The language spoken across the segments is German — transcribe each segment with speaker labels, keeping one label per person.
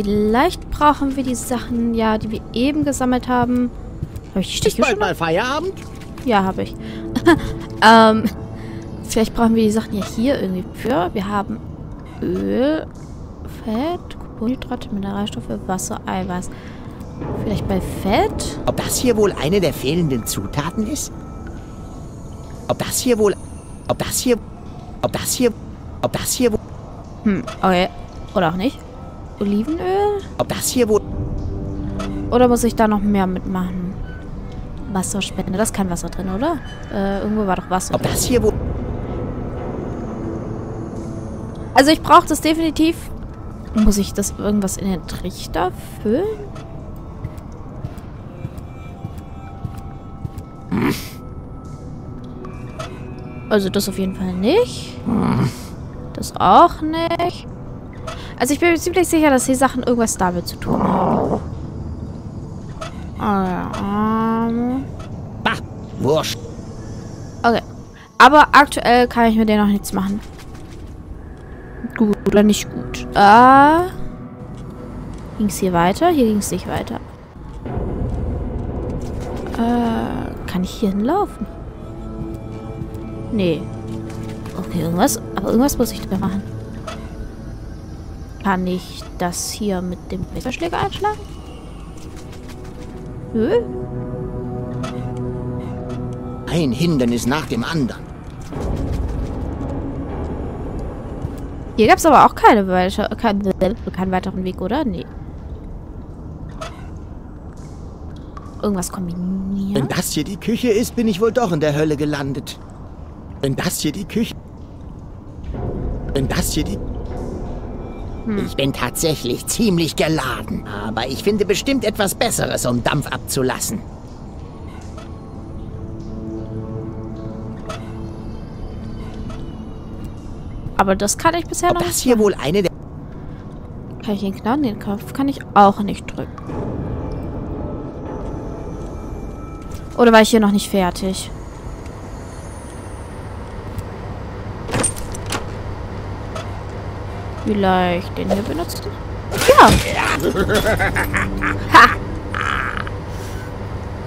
Speaker 1: Vielleicht brauchen wir die Sachen, ja, die wir eben gesammelt haben. Habe ich die Stiche
Speaker 2: Ist bald
Speaker 1: schon?
Speaker 2: mal Feierabend?
Speaker 1: Ja, habe ich. ähm, vielleicht brauchen wir die Sachen ja hier irgendwie für. Wir haben Öl, Fett, Kohlenhydrate, Mineralstoffe, Wasser, Eiweiß. Vielleicht bei Fett?
Speaker 2: Ob das hier wohl eine der fehlenden Zutaten ist? Ob das hier wohl... Ob das hier... Ob das hier... Ob das hier wohl...
Speaker 1: Hm, okay. Oder auch nicht. Olivenöl?
Speaker 2: Ob das hier wohl...
Speaker 1: Oder muss ich da noch mehr mitmachen? Wasserspende. Da ist kein Wasser drin, oder? Äh, irgendwo war doch Wasser.
Speaker 2: Ob das hier wohl...
Speaker 1: Also ich brauche das definitiv. Muss ich das irgendwas in den Trichter füllen? Also das auf jeden Fall nicht. Das auch nicht. Also ich bin mir ziemlich sicher, dass die Sachen irgendwas damit zu tun haben. Ah ja, ähm,
Speaker 2: Bah, wurscht.
Speaker 1: Okay. Aber aktuell kann ich mit denen noch nichts machen. Gut oder nicht gut. Ah. Ging es hier weiter? Hier ging es nicht weiter. Äh, kann ich hier hinlaufen? Nee. Okay, irgendwas. Aber irgendwas muss ich da machen. Kann ich das hier mit dem Messerschläger einschlagen? Nö.
Speaker 2: Ein Hindernis nach dem anderen.
Speaker 1: Hier gab es aber auch keine weiter, kein, keinen weiteren Weg, oder? Nee. Irgendwas kombinieren?
Speaker 2: Wenn das hier die Küche ist, bin ich wohl doch in der Hölle gelandet. Wenn das hier die Küche... Wenn das hier die... Ich bin tatsächlich ziemlich geladen. Aber ich finde bestimmt etwas Besseres, um Dampf abzulassen.
Speaker 1: Aber das kann ich bisher
Speaker 2: Ob
Speaker 1: noch
Speaker 2: das
Speaker 1: nicht
Speaker 2: hier
Speaker 1: machen.
Speaker 2: wohl eine der...
Speaker 1: Kann ich den Knarren, den Kopf kann ich auch nicht drücken. Oder war ich hier noch nicht fertig? Vielleicht den hier benutzen? Ja,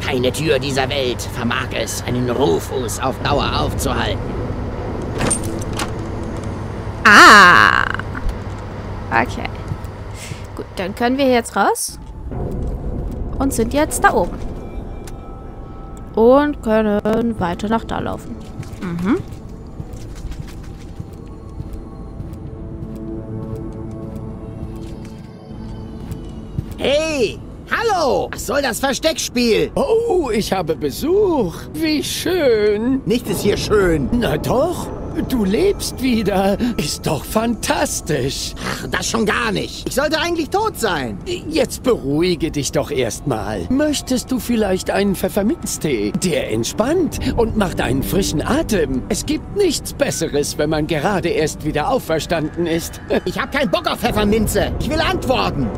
Speaker 2: Keine Tür dieser Welt vermag es, einen Rufus auf Dauer aufzuhalten.
Speaker 1: Ah. Okay. Gut, dann können wir jetzt raus. Und sind jetzt da oben. Und können weiter nach da laufen. Mhm.
Speaker 2: Hey! Hallo! Was soll das Versteckspiel?
Speaker 3: Oh, ich habe Besuch. Wie schön.
Speaker 2: Nicht ist hier schön.
Speaker 3: Na doch, du lebst wieder. Ist doch fantastisch.
Speaker 2: Ach, das schon gar nicht. Ich sollte eigentlich tot sein.
Speaker 3: Jetzt beruhige dich doch erstmal. Möchtest du vielleicht einen Pfefferminztee? Der entspannt und macht einen frischen Atem. Es gibt nichts Besseres, wenn man gerade erst wieder auferstanden ist.
Speaker 2: Ich habe keinen Bock auf Pfefferminze. Ich will antworten.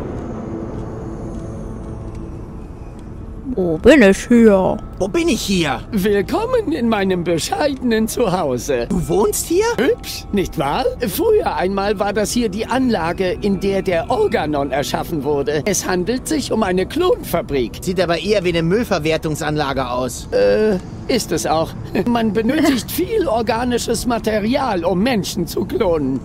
Speaker 1: Wo bin ich hier?
Speaker 2: Wo bin ich hier?
Speaker 3: Willkommen in meinem bescheidenen Zuhause.
Speaker 2: Du wohnst hier?
Speaker 3: Hübsch, nicht wahr? Früher einmal war das hier die Anlage, in der der Organon erschaffen wurde. Es handelt sich um eine Klonfabrik.
Speaker 2: Sieht aber eher wie eine Müllverwertungsanlage aus.
Speaker 3: Äh, ist es auch. Man benötigt viel organisches Material, um Menschen zu klonen.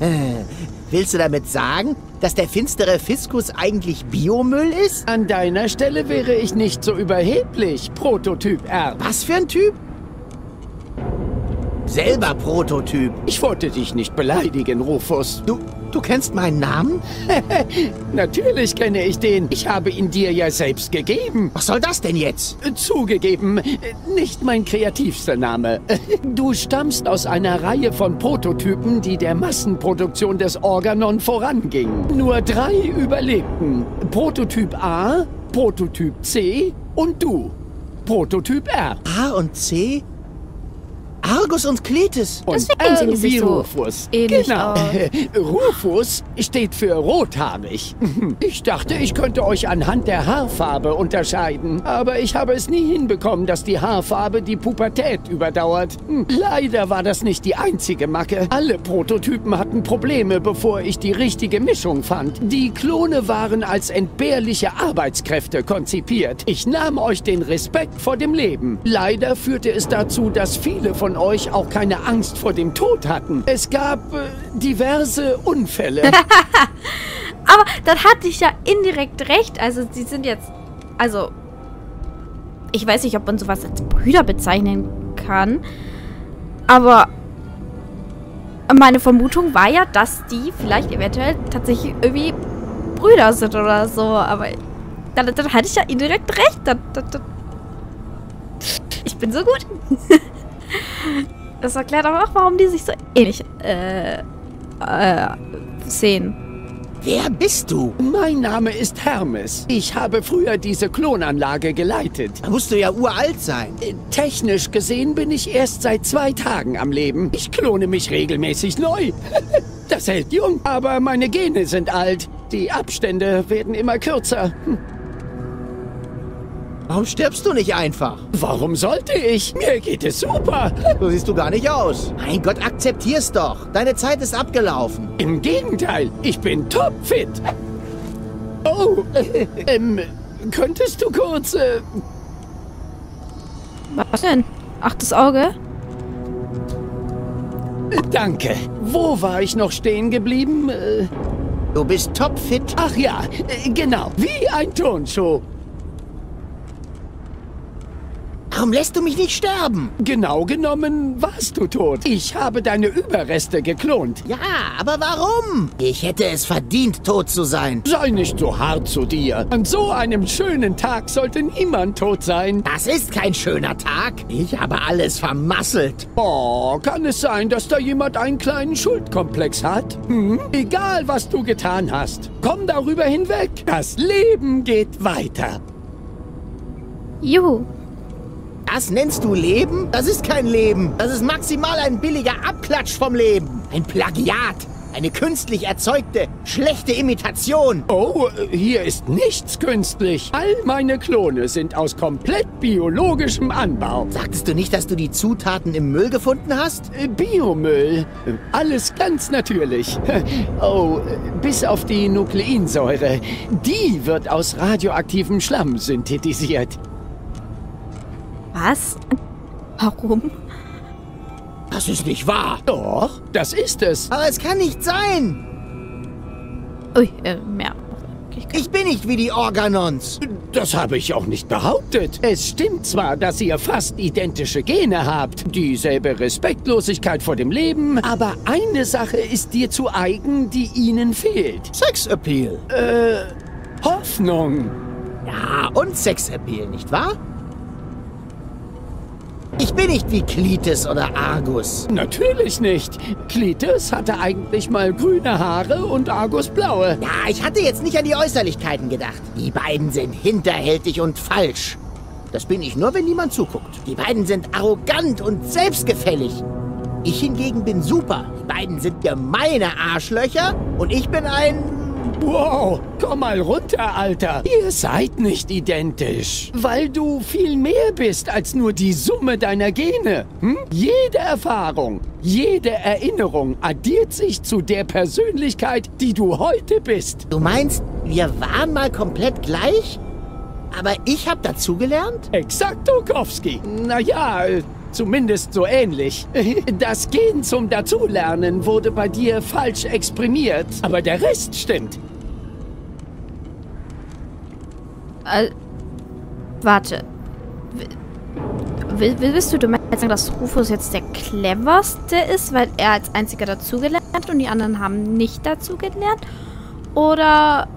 Speaker 2: Willst du damit sagen, dass der finstere Fiskus eigentlich Biomüll ist?
Speaker 3: An deiner Stelle wäre ich nicht so überheblich, Prototyp R.
Speaker 2: Was für ein Typ? Selber Prototyp.
Speaker 3: Ich wollte dich nicht beleidigen, Rufus.
Speaker 2: Du, du kennst meinen Namen?
Speaker 3: Natürlich kenne ich den. Ich habe ihn dir ja selbst gegeben.
Speaker 2: Was soll das denn jetzt?
Speaker 3: Zugegeben, nicht mein kreativster Name. Du stammst aus einer Reihe von Prototypen, die der Massenproduktion des Organon voranging. Nur drei überlebten. Prototyp A, Prototyp C und du. Prototyp R.
Speaker 2: A und C? Argus und Kletis.
Speaker 3: Und
Speaker 1: Deswegen sehen die sich
Speaker 3: wie
Speaker 1: so
Speaker 3: Rufus.
Speaker 1: ähnlich
Speaker 3: genau.
Speaker 1: aus.
Speaker 3: Rufus steht für rothaarig. Ich dachte, ich könnte euch anhand der Haarfarbe unterscheiden. Aber ich habe es nie hinbekommen, dass die Haarfarbe die Pubertät überdauert. Hm, Leider war das nicht die einzige Macke. Alle Prototypen hatten Probleme, bevor ich die richtige Mischung fand. Die Klone waren als entbehrliche Arbeitskräfte konzipiert. Ich nahm euch den Respekt vor dem Leben. Leider führte es dazu, dass viele von euch auch keine Angst vor dem Tod hatten. Es gab äh, diverse Unfälle.
Speaker 1: Aber dann hatte ich ja indirekt recht. Also, sie sind jetzt. Also. Ich weiß nicht, ob man sowas als Brüder bezeichnen kann. Aber. Meine Vermutung war ja, dass die vielleicht eventuell tatsächlich irgendwie Brüder sind oder so. Aber dann, dann hatte ich ja indirekt recht. Dann, dann ich bin so gut. Das erklärt aber auch, warum die sich so ähnlich äh, äh, sehen.
Speaker 2: Wer bist du?
Speaker 3: mein Name ist Hermes. Ich habe früher diese Klonanlage geleitet.
Speaker 2: Da musst du ja uralt sein.
Speaker 3: Äh, Technisch gesehen bin ich erst seit zwei Tagen am Leben. Ich klone mich regelmäßig neu. Das hält jung, aber meine Gene sind alt. Die Abstände werden immer kürzer. Hm,
Speaker 2: Warum stirbst du nicht einfach?
Speaker 3: Warum sollte ich? Mir geht es super.
Speaker 2: So siehst du gar nicht aus. Mein Gott, akzeptier's doch. Deine Zeit ist abgelaufen.
Speaker 3: Im Gegenteil, ich bin topfit. Oh, äh, ähm, könntest du kurz... Äh,
Speaker 1: Was denn? Achtes Auge?
Speaker 3: danke. Wo war ich noch stehen geblieben? Äh,
Speaker 2: Du bist topfit.
Speaker 3: ach ja, äh, genau, wie ein Turnschuh.
Speaker 2: Warum lässt du mich nicht sterben?
Speaker 3: Genau genommen warst du tot. Ich habe deine Überreste geklont.
Speaker 2: Ja, aber warum? Ich hätte es verdient, tot zu sein.
Speaker 3: Sei nicht so hart zu dir. An so einem schönen Tag sollte niemand tot sein.
Speaker 2: Das ist kein schöner Tag. Ich habe alles vermasselt.
Speaker 3: Oh, kann es sein, dass da jemand einen kleinen Schuldkomplex hat? Hm? Egal, was du getan hast. Komm darüber hinweg. Das Leben geht weiter.
Speaker 1: Juhu.
Speaker 2: Das nennst du Leben? Das ist kein Leben. Das ist maximal ein billiger Abklatsch vom Leben. Ein Plagiat. Eine künstlich erzeugte, schlechte Imitation.
Speaker 3: Oh, hier ist nichts künstlich. All meine Klone sind aus komplett biologischem Anbau.
Speaker 2: Sagtest du nicht, dass du die Zutaten im Müll gefunden hast?
Speaker 3: Äh, Biomüll. Alles ganz natürlich. Oh, bis auf die Nukleinsäure. Die wird aus radioaktivem Schlamm synthetisiert.
Speaker 1: Was? Warum?
Speaker 2: Das ist nicht wahr.
Speaker 3: Doch, das ist es.
Speaker 2: Aber es kann nicht sein.
Speaker 1: Ui, äh, mehr. Ich
Speaker 2: Ich bin nicht wie die Organons.
Speaker 3: Das habe ich auch nicht behauptet. Es stimmt zwar, dass ihr fast identische Gene habt, dieselbe Respektlosigkeit vor dem Leben, aber eine Sache ist dir zu eigen, die ihnen fehlt.
Speaker 2: Sexappeal.
Speaker 3: Äh, Hoffnung.
Speaker 2: Ja, und Sexappeal, nicht wahr? Ich bin nicht wie Klites oder Argus.
Speaker 3: Natürlich nicht. Klites hatte eigentlich mal grüne Haare und Argus blaue.
Speaker 2: Ja, ich hatte jetzt nicht an die Äußerlichkeiten gedacht. Die beiden sind hinterhältig und falsch. Das bin ich nur, wenn niemand zuguckt. Die beiden sind arrogant und selbstgefällig. Ich hingegen bin super. Die beiden sind gemeine Arschlöcher und ich bin ein...
Speaker 3: Wow, komm mal runter, Alter. Ihr seid nicht identisch, weil du viel mehr bist als nur die Summe deiner Gene. Hm? Jede Erfahrung, jede Erinnerung addiert sich zu der Persönlichkeit, die du heute bist.
Speaker 2: Du meinst, wir waren mal komplett gleich? Aber ich habe dazugelernt?
Speaker 3: Exakt, Tukowski. Naja, äh, zumindest so ähnlich. Das Gen zum Dazulernen wurde bei dir falsch exprimiert, aber der Rest stimmt.
Speaker 1: Äh, warte. Will, will, willst du du meinst sagen, dass Rufus jetzt der cleverste ist, weil er als einziger dazugelernt hat und die anderen haben nicht dazugelernt? Oder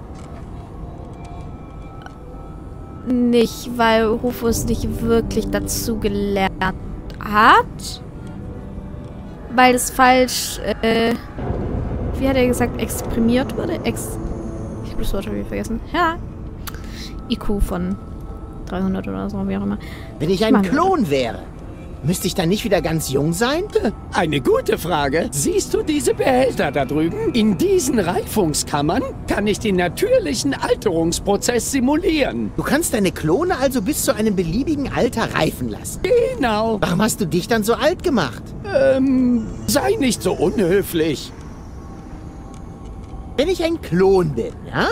Speaker 1: nicht, weil Rufus nicht wirklich dazugelernt hat? Weil es falsch, äh, wie hat er gesagt, exprimiert wurde? Ex ich habe das Wort schon wieder vergessen. Ja, IQ von 300 oder so, wie auch immer.
Speaker 2: Wenn ich ein. Klon wäre, Müsste ich dann nicht wieder ganz jung sein?
Speaker 3: Eine gute Frage. Siehst du diese Behälter da drüben? In diesen Reifungskammern kann ich den natürlichen Alterungsprozess simulieren.
Speaker 2: Du kannst deine Klone also bis zu einem beliebigen Alter reifen lassen.
Speaker 3: Genau.
Speaker 2: Warum hast du dich dann so alt gemacht?
Speaker 3: Ähm, sei nicht so unhöflich.
Speaker 2: Wenn ich ein Klon bin, ja?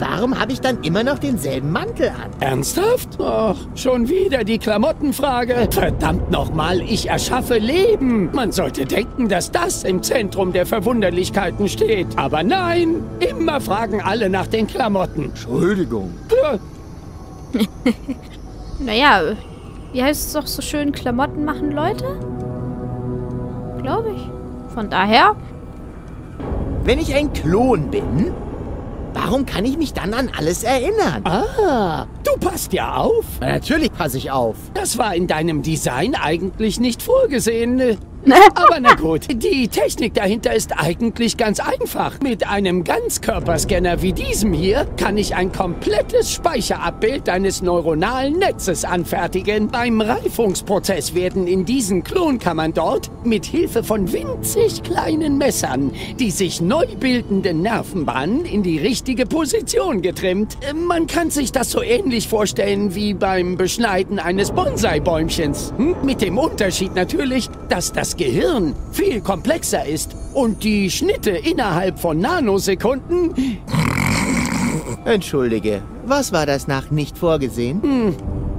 Speaker 2: Warum habe ich dann immer noch denselben Mantel an?
Speaker 3: Ernsthaft? Ach, schon wieder die Klamottenfrage. Verdammt nochmal, ich erschaffe Leben. Man sollte denken, dass das im Zentrum der Verwunderlichkeiten steht. Aber nein, immer fragen alle nach den Klamotten.
Speaker 2: Entschuldigung.
Speaker 1: Naja, wie heißt es doch so schön? Klamotten machen Leute? Glaube ich. Von daher,
Speaker 2: Wenn ich ein Klon bin, warum kann ich mich dann an alles erinnern?
Speaker 3: Ah, du passt ja auf.
Speaker 2: Na, natürlich passe ich auf.
Speaker 3: Das war in deinem Design eigentlich nicht vorgesehen. Aber na gut, die Technik dahinter ist eigentlich ganz einfach. Mit einem Ganzkörperscanner wie diesem hier kann ich ein komplettes Speicherabbild deines neuronalen Netzes anfertigen. Beim Reifungsprozess werden in diesen Klonkammern dort mit Hilfe von winzig kleinen Messern die sich neu bildenden Nervenbahnen in die richtige Position getrimmt. Man kann sich das so ähnlich vorstellen wie beim Beschneiden eines Bonsai-Bäumchens. Hm? Mit dem Unterschied natürlich, dass das Gehirn viel komplexer ist und die Schnitte innerhalb von Nanosekunden...
Speaker 2: Entschuldige, was war das nach nicht vorgesehen?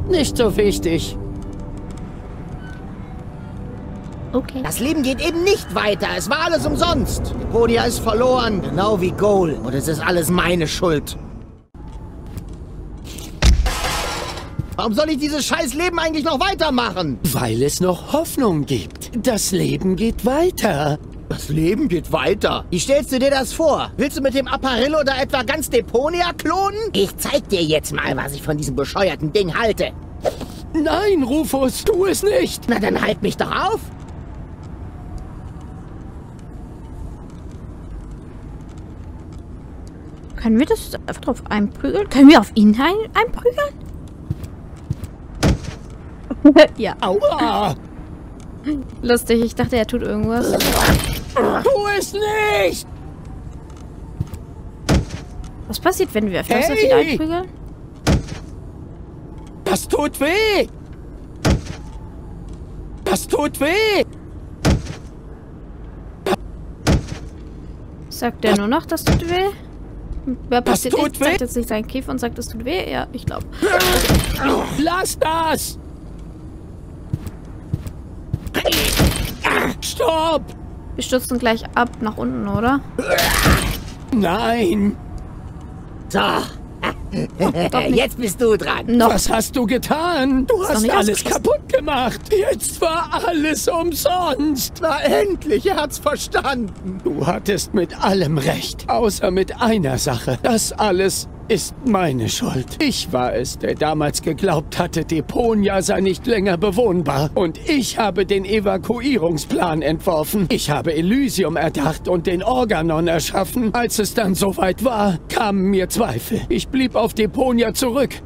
Speaker 3: Nicht so wichtig.
Speaker 1: okay.
Speaker 2: Das Leben geht eben nicht weiter. Es war alles umsonst. Deponia ist verloren, genau wie Goal. Und es ist alles meine Schuld. Warum soll ich dieses scheiß Leben eigentlich noch weitermachen?
Speaker 3: Weil es noch Hoffnung gibt. Das Leben geht weiter.
Speaker 2: Das Leben geht weiter. Wie stellst du dir das vor? Willst du mit dem Apparillo da etwa ganz Deponia klonen? Ich zeig dir jetzt mal, was ich von diesem bescheuerten Ding halte.
Speaker 3: Nein, Rufus, tu es nicht.
Speaker 2: Na, dann halt mich doch auf.
Speaker 1: Können wir das einfach drauf einprügeln? Können wir auf ihn ein einprügeln? Ja.
Speaker 3: Aua!
Speaker 1: Lustig, ich dachte, er tut irgendwas.
Speaker 3: Tu es nicht!
Speaker 1: Was passiert, wenn wir öfters auf ihn
Speaker 3: Hey!
Speaker 1: einprügeln?
Speaker 3: Das tut weh! Das tut weh!
Speaker 1: Sagt er nur noch, das tut weh? Wer
Speaker 3: Das
Speaker 1: passiert
Speaker 3: tut
Speaker 1: nicht?
Speaker 3: weh.
Speaker 1: Zeigt jetzt nicht seinen Kiefer und sagt, es tut weh? Ja, ich glaube.
Speaker 3: Lass das! Stopp!
Speaker 1: Wir stürzen gleich ab nach unten, oder?
Speaker 3: Nein!
Speaker 2: So. Jetzt bist du dran.
Speaker 1: Noch.
Speaker 3: Was hast du getan? Du hast alles kaputt gemacht. Jetzt war alles umsonst.
Speaker 2: Na endlich, er hat's verstanden.
Speaker 3: Du hattest mit allem recht, außer mit einer Sache. Das alles ist meine Schuld. Ich war es, der damals geglaubt hatte, Deponia sei nicht länger bewohnbar. Und ich habe den Evakuierungsplan entworfen. Ich habe Elysium erdacht und den Organon erschaffen. Als es dann soweit war, kamen mir Zweifel. Ich blieb auf Deponia zurück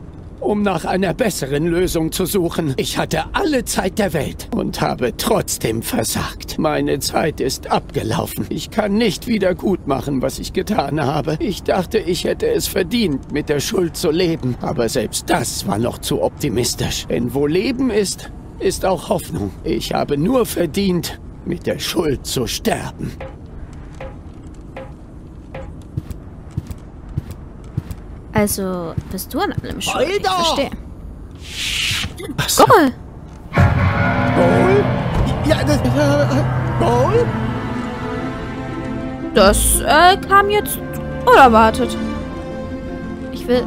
Speaker 3: um nach einer besseren Lösung zu suchen. Ich hatte alle Zeit der Welt und habe trotzdem versagt. Meine Zeit ist abgelaufen. Ich kann nicht wieder gut machen, was ich getan habe. Ich dachte, ich hätte es verdient, mit der Schuld zu leben. Aber selbst das war noch zu optimistisch. Denn wo Leben ist, ist auch Hoffnung. Ich habe nur verdient, mit der Schuld zu sterben.
Speaker 1: Also, bist du an allem schuld? Ich verstehe.
Speaker 3: Was?
Speaker 1: Goal!
Speaker 2: Goal? Ja, das... Äh, Goal?
Speaker 1: Das äh, kam jetzt unerwartet. Ich will...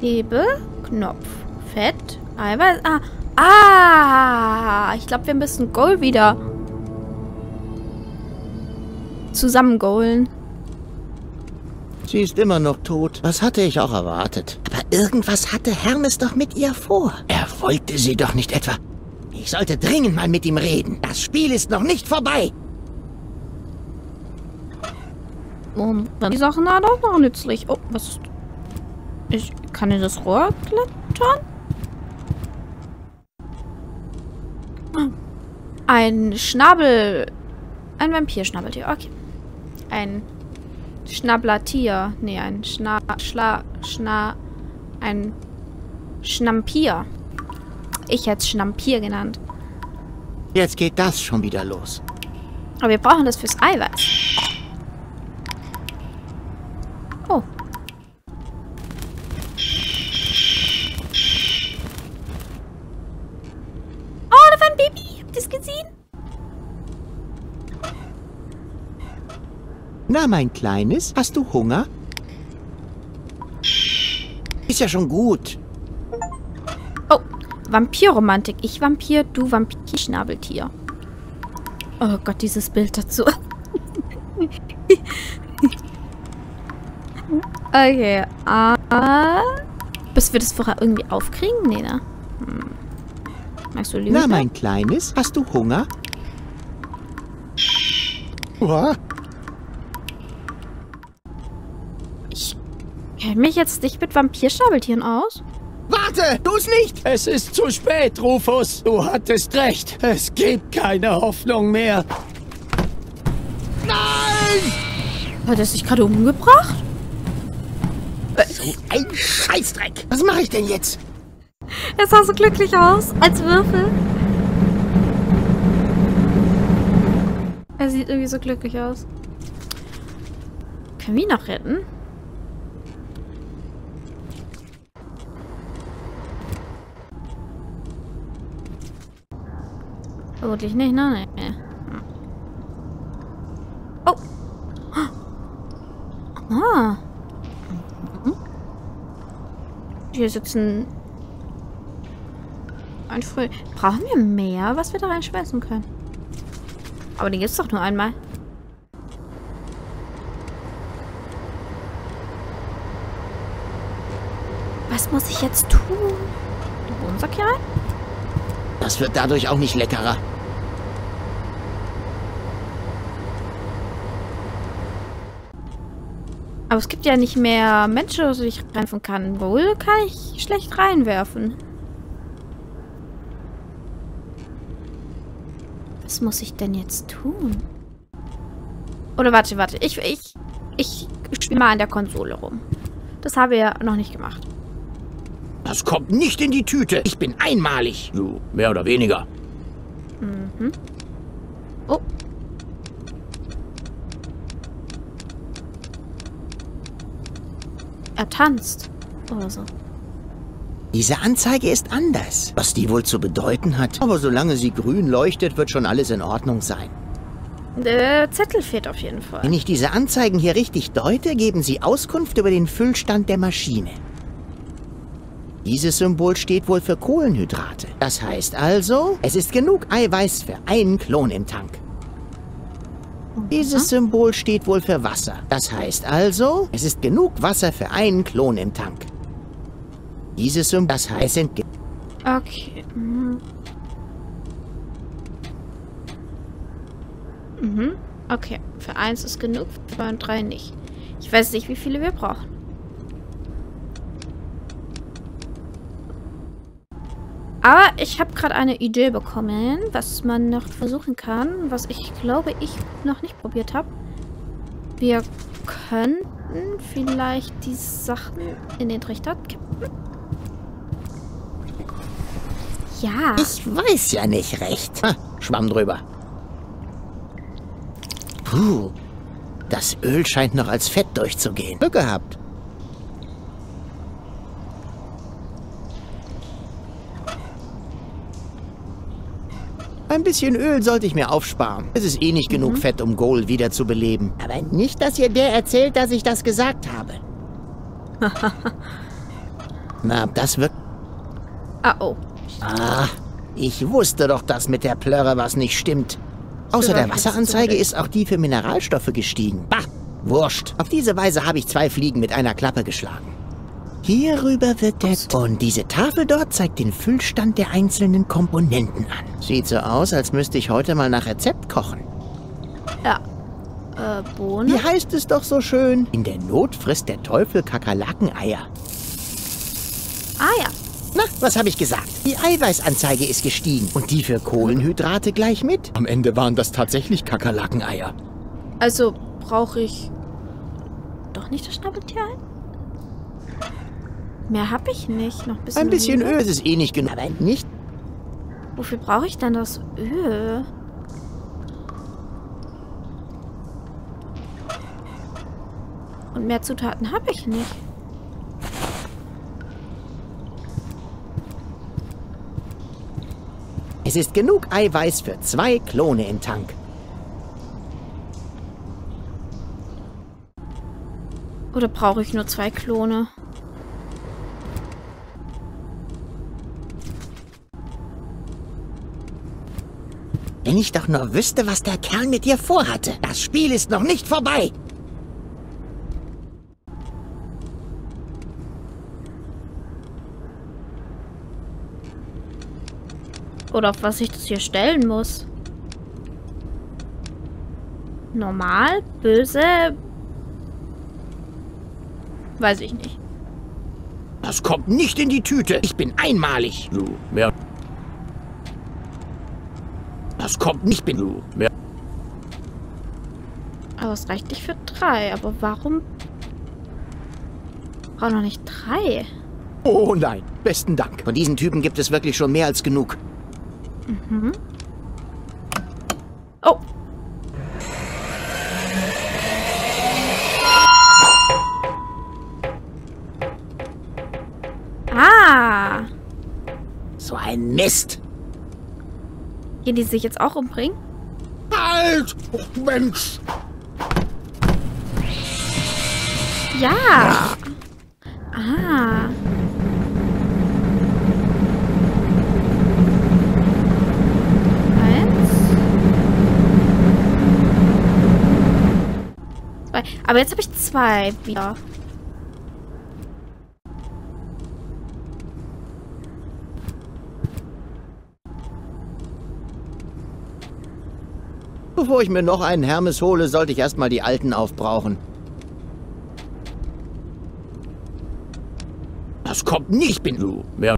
Speaker 1: Hebe, Knopf, Fett, Eiweiß... Ah, ah! Ich glaube, wir müssen Goal wieder zusammen goalen.
Speaker 2: Sie ist immer noch tot. Das hatte ich auch erwartet. Aber irgendwas hatte Hermes doch mit ihr vor. Er wollte sie doch nicht etwa... Ich sollte dringend mal mit ihm reden. Das Spiel ist noch nicht vorbei.
Speaker 1: Um, die Sachen hat auch noch nützlich. Oh, was ist... Ich kann in das Rohr klettern? Ein Schnabel. Ein Vampirschnabeltier. Okay. Ein Schnablertier. Nee, ein Schna... Schla... Schna... Ein Schnampier. Ich hätte es Schnampier genannt.
Speaker 2: Jetzt geht das schon wieder los.
Speaker 1: Aber wir brauchen das fürs Eiweiß. Oh. Oh, da war ein Baby. Habt ihr es gesehen?
Speaker 2: Na, mein Kleines, hast du Hunger? Ist ja schon gut.
Speaker 1: Oh, Vampirromantik. Ich Vampir, du Vampirschnabeltier. Oh Gott, dieses Bild dazu. okay, ah. Bis wir das vorher irgendwie aufkriegen? Nee, ne? Hm. Magst du Lüge?
Speaker 2: Na, mein Kleines, hast du Hunger? Uah,
Speaker 1: kenne mich jetzt nicht mit Vampirschnabeltieren aus.
Speaker 2: Warte, tu's nicht!
Speaker 3: Es ist zu spät, Rufus. Du hattest recht. Es gibt keine Hoffnung mehr.
Speaker 2: Nein!
Speaker 1: Hat er sich gerade umgebracht?
Speaker 2: So ein Scheißdreck. Was mache ich denn jetzt?
Speaker 1: Er sah so glücklich aus, als Würfel. Er sieht irgendwie so glücklich aus. Können wir ihn noch retten? Vermutlich nicht, ne? Nee. Oh! Ah! Hier sitzen ein Früh. Brauchen wir mehr, was wir da reinschmeißen können? Aber den gibt's doch nur einmal. Was muss ich jetzt tun? Den Bohnensack hier rein?
Speaker 2: Das wird dadurch auch nicht leckerer.
Speaker 1: Aber es gibt ja nicht mehr Menschen, wo ich reinwerfen kann. Wohl kann ich schlecht reinwerfen. Was muss ich denn jetzt tun? Oder warte, warte. Ich, ich, ich spiele mal an der Konsole rum. Das habe ich ja noch nicht gemacht.
Speaker 2: Das kommt nicht in die Tüte. Ich bin einmalig. So, mehr oder weniger.
Speaker 1: Mhm. Oh. Er tanzt. Oder so.
Speaker 2: Diese Anzeige ist anders. Was die wohl zu bedeuten hat. Aber solange sie grün leuchtet, wird schon alles in Ordnung sein.
Speaker 1: Der Zettel fehlt auf jeden Fall.
Speaker 2: Wenn ich diese Anzeigen hier richtig deute, geben sie Auskunft über den Füllstand der Maschine. Dieses Symbol steht wohl für Kohlenhydrate. Das heißt also, es ist genug Eiweiß für einen Klon im Tank. Dieses Symbol steht wohl für Wasser. Das heißt also, es ist genug Wasser für einen Klon im Tank. Dieses Symbol, das heißt,
Speaker 1: Okay. Mhm. Mhm. Okay. Für eins ist genug, für zwei und drei nicht. Ich weiß nicht, wie viele wir brauchen. Aber ich habe gerade eine Idee bekommen, was man noch versuchen kann, was ich glaube, ich noch nicht probiert habe. Wir könnten vielleicht die Sachen in den Trichter kippen. Ja.
Speaker 2: Ich weiß ja nicht recht. Ha, Schwamm drüber. Puh. Das Öl scheint noch als Fett durchzugehen. Glück gehabt. Ein bisschen Öl sollte ich mir aufsparen. Es ist eh nicht genug Fett, um Goal wieder zu beleben. Aber nicht, dass ihr der erzählt, dass ich das gesagt habe. Na, das wird...
Speaker 1: Ah, oh.
Speaker 2: Ah, ich wusste doch, dass mit der Plörre was nicht stimmt. Außer der Wasseranzeige
Speaker 1: ist
Speaker 2: ist auch die für Mineralstoffe gestiegen. Bah, wurscht. Auf diese Weise habe ich zwei Fliegen mit einer Klappe geschlagen. Hierüber wird der... Und diese Tafel dort zeigt den Füllstand der einzelnen Komponenten an. Sieht so aus, als müsste ich heute mal nach Rezept kochen.
Speaker 1: Ja. Äh, Bohnen.
Speaker 2: Wie heißt es doch so schön? In der Not frisst der Teufel Kakerlakeneier.
Speaker 1: Ah ja.
Speaker 2: Na, was habe ich gesagt? Die Eiweißanzeige ist gestiegen. Und die für Kohlenhydrate gleich mit? Am Ende waren das tatsächlich Kakerlakeneier.
Speaker 1: Also brauche ich doch nicht das Schnabeltier ein? Mehr habe ich nicht. Noch ein bisschen,
Speaker 2: Ein bisschen
Speaker 1: Öl.
Speaker 2: Öl ist es eh nicht genug. Aber nicht
Speaker 1: Wofür brauche ich denn das Öl? Und mehr Zutaten habe ich nicht.
Speaker 2: Es ist genug Eiweiß für zwei Klone im Tank.
Speaker 1: Oder brauche ich nur zwei Klone?
Speaker 2: Wenn ich doch nur wüsste, was der Kerl mit dir vorhatte. Das Spiel ist noch nicht vorbei.
Speaker 1: Oder auf was ich das hier stellen muss. Normal, böse. Weiß ich nicht.
Speaker 2: Das kommt nicht in die Tüte. Ich bin einmalig.
Speaker 4: So, mehr.
Speaker 2: Das kommt nicht bin
Speaker 4: mehr.
Speaker 1: Aber es reicht nicht für drei. Aber warum? Brauche noch nicht drei.
Speaker 2: Oh nein, besten Dank. Von diesen Typen gibt es wirklich schon mehr als genug.
Speaker 1: Oh. Gehen die sich jetzt auch umbringen?
Speaker 2: Halt! Oh, Mensch!
Speaker 1: Ja. Ah. Eins. Zwei. Aber jetzt habe ich zwei wieder.
Speaker 2: Bevor ich mir noch einen Hermes hole, sollte ich erstmal die alten aufbrauchen. Das kommt nicht bin
Speaker 4: So, mehr.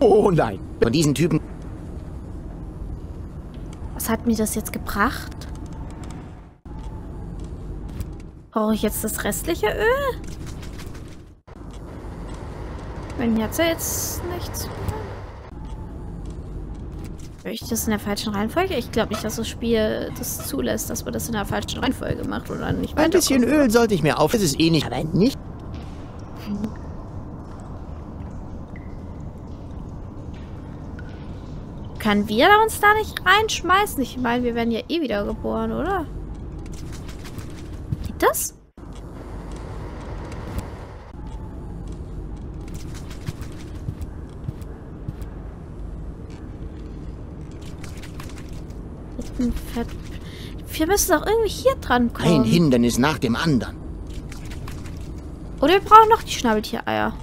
Speaker 2: Oh nein. Von diesen Typen
Speaker 1: Was hat mir das jetzt gebracht? Brauche ich jetzt das restliche Öl? Wenn jetzt ja jetzt nichts Möchte ich das in der falschen Reihenfolge? Ich glaube nicht, dass das Spiel das zulässt, dass man das in der falschen Reihenfolge macht oder nicht
Speaker 2: Ein bisschen. Öl sollte ich mir auf. Es ist eh nicht. Aber nicht.
Speaker 1: Können wir uns da nicht reinschmeißen? Ich meine, wir werden ja eh wieder geboren, oder? Geht das? Mit dem Fett. Wir müssen doch irgendwie hier dran kommen.
Speaker 2: Ein Hindernis nach dem anderen.
Speaker 1: Oder wir brauchen noch die Schnabeltiereier.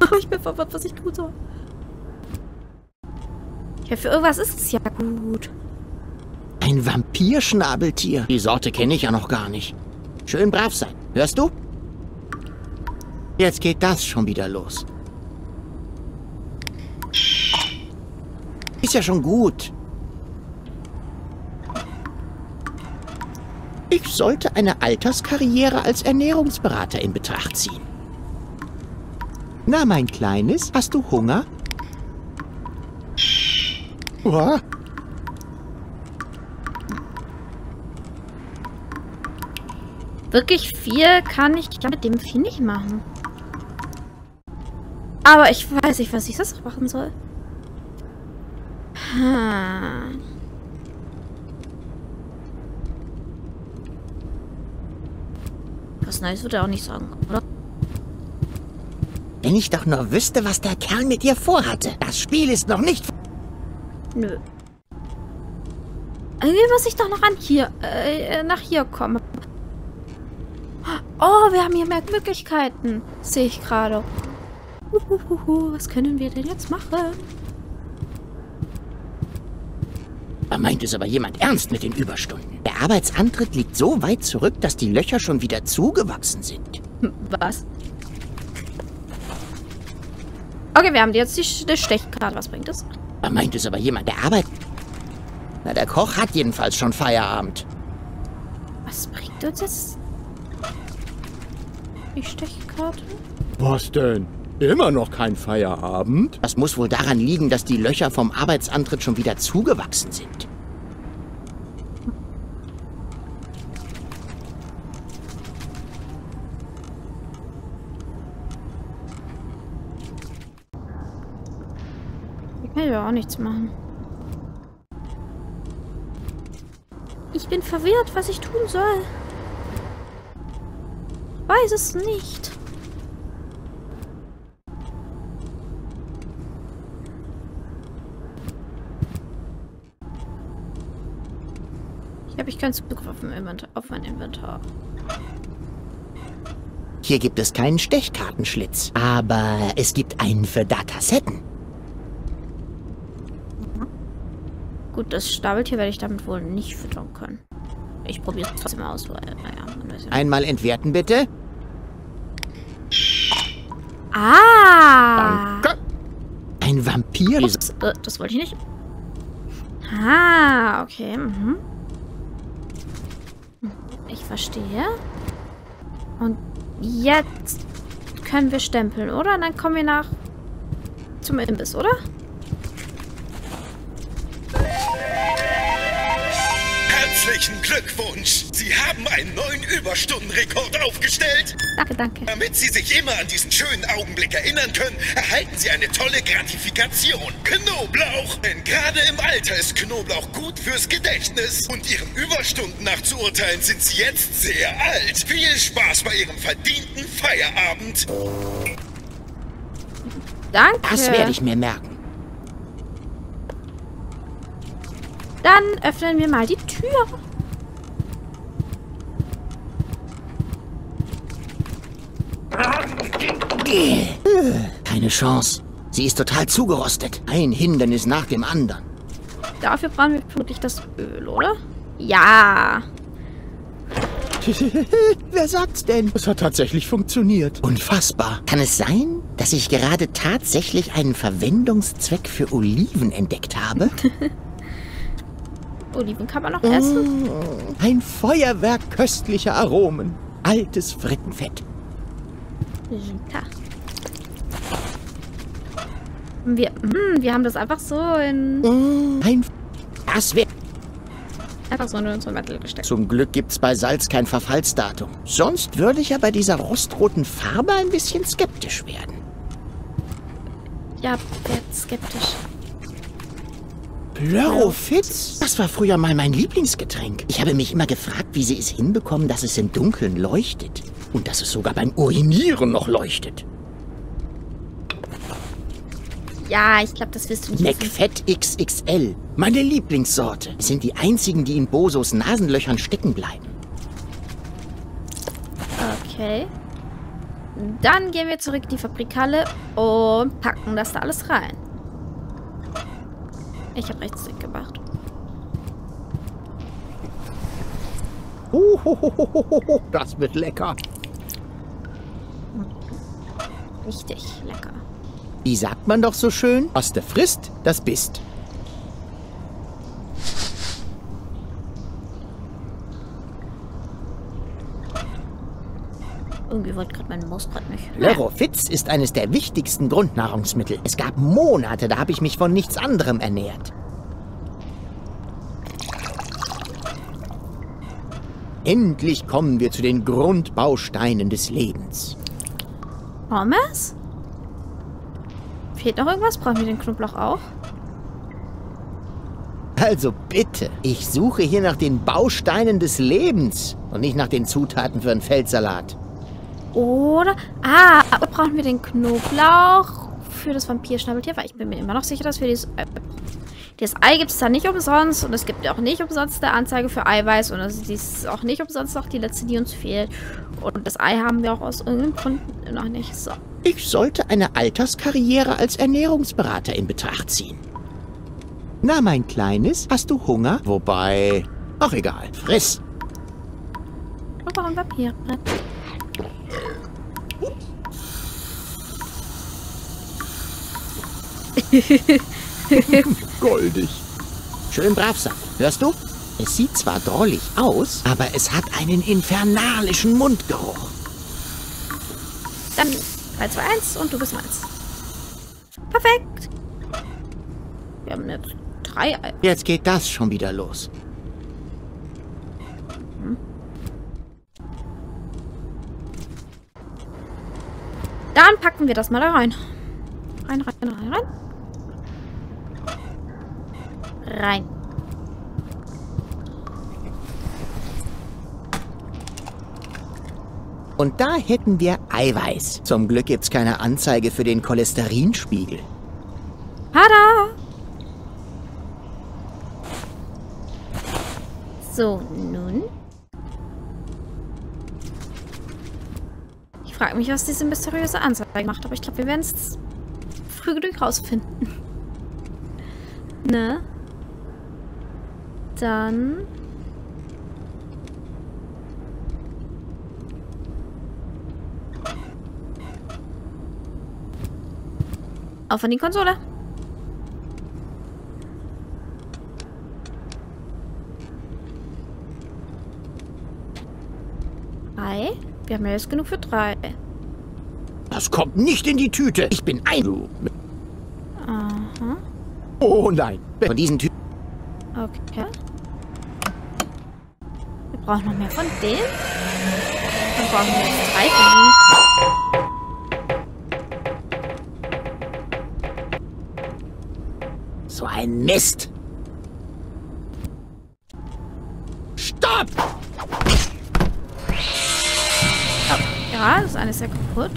Speaker 1: ich bin verwirrt, was ich tun soll. Ja, für irgendwas ist es ja gut.
Speaker 2: Ein Vampirschnabeltier. Die Sorte kenne ich ja noch gar nicht. Schön brav sein. Hörst du? Jetzt geht das schon wieder los. Ist ja schon gut. Ich sollte eine Alterskarriere als Ernährungsberater in Betracht ziehen. Na, mein Kleines, hast du Hunger? Uah.
Speaker 1: Wirklich viel kann ich mit dem Vieh nicht machen. Aber ich weiß nicht, was ich noch machen soll. Hm. Neues würde er auch nicht sagen, oder?
Speaker 2: Wenn ich doch nur wüsste, was der Kerl mit dir vorhatte. Das Spiel ist noch nicht...
Speaker 1: Nö. Irgendwie muss ich doch noch an hier, äh, nach hier kommen. Oh, wir haben hier mehr Möglichkeiten. Sehe ich gerade. Uhuhuhu, Was können wir denn jetzt machen?
Speaker 2: Da meint es aber jemand ernst mit den Überstunden. Der Arbeitsantritt liegt so weit zurück, dass die Löcher schon wieder zugewachsen sind.
Speaker 1: Hm, Was? Okay, wir haben jetzt die, die Stechkarte. Was bringt das?
Speaker 2: Da meint es aber jemand, der arbeitet. Na, der Koch hat jedenfalls schon Feierabend.
Speaker 1: Was bringt uns jetzt die Stechkarte?
Speaker 4: Was denn? Immer noch kein Feierabend?
Speaker 2: Das muss wohl daran liegen, dass die Löcher vom Arbeitsantritt schon wieder zugewachsen sind.
Speaker 1: Ich ja auch nichts machen. Ich bin verwirrt, was ich tun soll. Weiß es nicht. Ich glaube, ich kann Zugriff auf, Inventar, auf mein Inventar.
Speaker 2: Hier gibt es keinen Stechkartenschlitz, aber es gibt einen für Datasetten.
Speaker 1: Gut, das Stabeltier werde ich damit wohl nicht füttern können. Ich probiere es trotzdem aus, weil, naja, man weiß ja.
Speaker 2: Einmal entwerten, bitte.
Speaker 1: Ah!
Speaker 2: Danke. Ein Vampir?
Speaker 1: Ups, äh, das wollte ich nicht. Ah, okay. Mhm. Ich verstehe. Und jetzt können wir stempeln, oder? Dann kommen wir nach zum Imbiss, oder?
Speaker 5: Herzlichen Glückwunsch! Sie haben einen neuen Überstundenrekord aufgestellt.
Speaker 1: Danke, danke.
Speaker 5: Damit Sie sich immer an diesen schönen Augenblick erinnern können, erhalten Sie eine tolle Gratifikation. Knoblauch! Denn gerade im Alter ist Knoblauch gut fürs Gedächtnis. Und Ihren Überstunden nach zu urteilen, sind Sie jetzt sehr alt. Viel Spaß bei Ihrem verdienten Feierabend.
Speaker 1: Danke.
Speaker 2: Das werde ich mir merken.
Speaker 1: Dann öffnen wir mal die Tür.
Speaker 2: Keine Chance. Sie ist total zugerostet. Ein Hindernis nach dem anderen.
Speaker 1: Dafür brauchen wir vermutlich das Öl, oder? Ja.
Speaker 2: Wer sagt's denn?
Speaker 4: Es hat tatsächlich funktioniert.
Speaker 2: Unfassbar. Kann es sein, dass ich gerade tatsächlich einen Verwendungszweck für Oliven entdeckt habe?
Speaker 1: Oliven kann man noch essen.
Speaker 4: Ein Feuerwerk köstlicher Aromen.
Speaker 2: Altes Frittenfett.
Speaker 1: Super. Wir, hm, wir haben das einfach so in
Speaker 2: Ein das wäre.
Speaker 1: einfach so in unsere Mettel gesteckt.
Speaker 2: Zum Glück gibt's bei Salz kein Verfallsdatum. Sonst würde ich ja bei dieser rostroten Farbe ein bisschen skeptisch werden.
Speaker 1: Ja, werd skeptisch.
Speaker 2: Plörofitz? Das war früher mal mein Lieblingsgetränk. Ich habe mich immer gefragt, wie sie es hinbekommen, dass es im Dunkeln leuchtet. Und dass es sogar beim Urinieren noch leuchtet.
Speaker 1: Ja, ich glaube, das wirst du nicht.
Speaker 2: McFett XXL. Meine Lieblingssorte. Es sind die einzigen, die in Bosos Nasenlöchern stecken bleiben.
Speaker 1: Okay. Dann gehen wir zurück in die Fabrikhalle und packen das da alles rein. Ich habe Rechtsklick gemacht.
Speaker 4: Uhuhuhuhuhu, das wird lecker.
Speaker 1: Richtig lecker.
Speaker 2: Wie sagt man doch so schön?
Speaker 4: Was du frisst, das bist.
Speaker 1: Irgendwie wollte gerade meine Maus gerade nicht.
Speaker 2: Lörofitz ist eines der wichtigsten Grundnahrungsmittel. Es gab Monate, da habe ich mich von nichts anderem ernährt. Endlich kommen wir zu den Grundbausteinen des Lebens.
Speaker 1: Pommes? Fehlt noch irgendwas? Brauchen wir den Knoblauch auch?
Speaker 2: Also bitte, ich suche hier nach den Bausteinen des Lebens und nicht nach den Zutaten für einen Feldsalat.
Speaker 1: Oder? Ah, aber brauchen wir den Knoblauch für das Vampirschnabeltier? Weil ich bin mir immer noch sicher, dass wir dieses... Äh, das Ei gibt es da nicht umsonst und es gibt auch nicht umsonst eine Anzeige für Eiweiß und es ist auch nicht umsonst noch die letzte, die uns fehlt. Und das Ei haben wir auch aus irgendeinem Grund noch nicht. So.
Speaker 2: Ich sollte eine Alterskarriere als Ernährungsberater in Betracht ziehen. Na, mein Kleines, hast du Hunger? Wobei... Ach egal, friss.
Speaker 1: Warum Vampire?
Speaker 4: Goldig.
Speaker 2: Schön brav sein. Hörst du? Es sieht zwar drollig aus, aber es hat einen infernalischen Mundgeruch.
Speaker 1: Dann 3, 2, 1 und du bist meins. Perfekt. Wir haben jetzt drei Ei.
Speaker 2: Jetzt geht das schon wieder los.
Speaker 1: Dann packen wir das mal da rein. Rein, rein, rein, rein. Rein.
Speaker 2: Und da hätten wir Eiweiß. Zum Glück gibt's keine Anzeige für den Cholesterinspiegel.
Speaker 1: Tada! So, nun. Ich frage mich, was diese mysteriöse Anzeige macht, aber ich glaube, wir werden es früh genug rausfinden. ne? Dann... Auf an die Konsole. Drei. Wir haben ja jetzt genug für drei.
Speaker 2: Das kommt nicht in die Tüte. Ich bin ein...
Speaker 1: Aha.
Speaker 4: Oh nein.
Speaker 2: Von diesen Tüten...
Speaker 1: Okay. Wir brauchen noch mehr von denen. Dann brauchen wir jetzt drei von denen.
Speaker 2: So ein Mist. Stopp!
Speaker 1: Ja, das eine ist ja kaputt.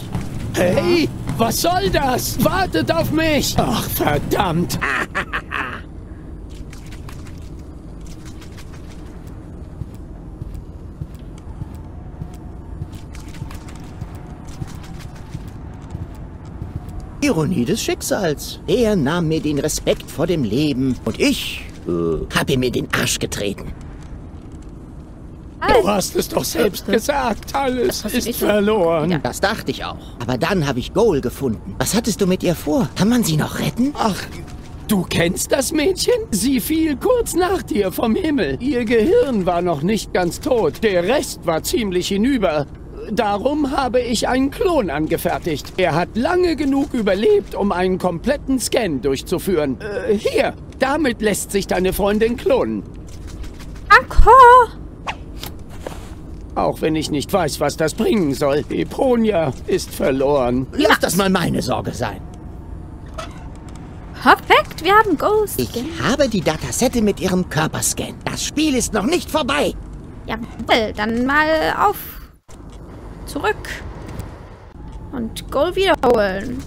Speaker 3: Hey, was soll das? Wartet auf mich! Ach, verdammt!
Speaker 2: Ironie des Schicksals. Er nahm mir den Respekt vor dem Leben und ich äh, hab ihm mir den Arsch getreten.
Speaker 3: Du hast es doch selbst gesagt. Alles
Speaker 1: hast
Speaker 3: ist verloren.
Speaker 1: Ja.
Speaker 2: Das dachte ich auch. Aber dann habe ich Goal gefunden. Was hattest du mit ihr vor? Kann man sie noch retten?
Speaker 3: Ach, du kennst das Mädchen? Sie fiel kurz nach dir vom Himmel. Ihr Gehirn war noch nicht ganz tot. Der Rest war ziemlich hinüber. Darum habe ich einen Klon angefertigt. Er hat lange genug überlebt, um einen kompletten Scan durchzuführen. Äh, hier, damit lässt sich deine Freundin klonen.
Speaker 1: Danke!
Speaker 3: Auch wenn ich nicht weiß, was das bringen soll. Eponia ist verloren.
Speaker 2: Lass das mal meine Sorge sein.
Speaker 1: Perfekt, wir haben Ghost.
Speaker 2: Ich habe die Datasette mit ihrem Körperscan. Das Spiel ist noch nicht vorbei.
Speaker 1: Jawohl, dann mal auf. Zurück. Und Goal wiederholen.